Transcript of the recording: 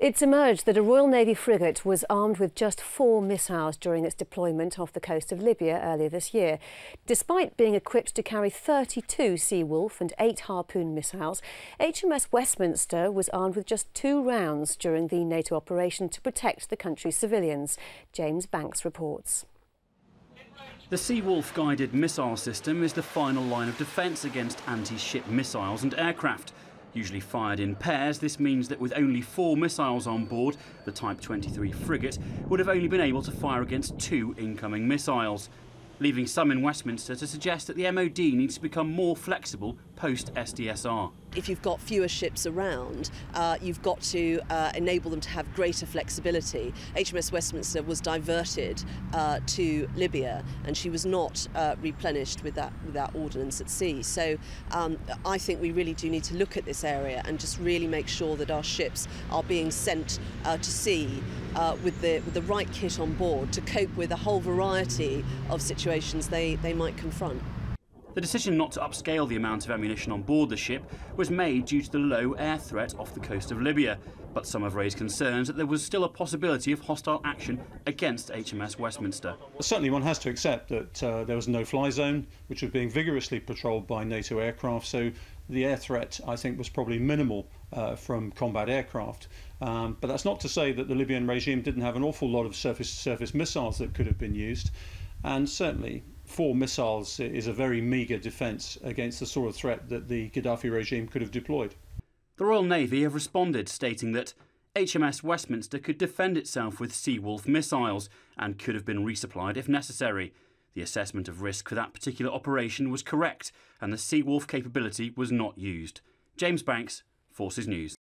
It's emerged that a Royal Navy frigate was armed with just four missiles during its deployment off the coast of Libya earlier this year. Despite being equipped to carry 32 Seawolf and eight Harpoon missiles, HMS Westminster was armed with just two rounds during the NATO operation to protect the country's civilians. James Banks reports. The Seawolf guided missile system is the final line of defence against anti-ship missiles and aircraft. Usually fired in pairs, this means that with only four missiles on board, the Type 23 frigate would have only been able to fire against two incoming missiles, leaving some in Westminster to suggest that the MOD needs to become more flexible post SDSR if you've got fewer ships around, uh, you've got to uh, enable them to have greater flexibility. HMS Westminster was diverted uh, to Libya, and she was not uh, replenished with that with that ordnance at sea. So um, I think we really do need to look at this area and just really make sure that our ships are being sent uh, to sea uh, with the with the right kit on board to cope with a whole variety of situations they, they might confront. The decision not to upscale the amount of ammunition on board the ship was made due to the low air threat off the coast of Libya, but some have raised concerns that there was still a possibility of hostile action against HMS Westminster. Certainly one has to accept that uh, there was no fly zone, which was being vigorously patrolled by NATO aircraft, so the air threat, I think, was probably minimal uh, from combat aircraft. Um, but that's not to say that the Libyan regime didn't have an awful lot of surface-to-surface missiles that could have been used, and certainly four missiles is a very meagre defence against the sort of threat that the Gaddafi regime could have deployed. The Royal Navy have responded, stating that HMS Westminster could defend itself with Seawolf missiles and could have been resupplied if necessary. The assessment of risk for that particular operation was correct, and the Seawolf capability was not used. James Banks, Forces News.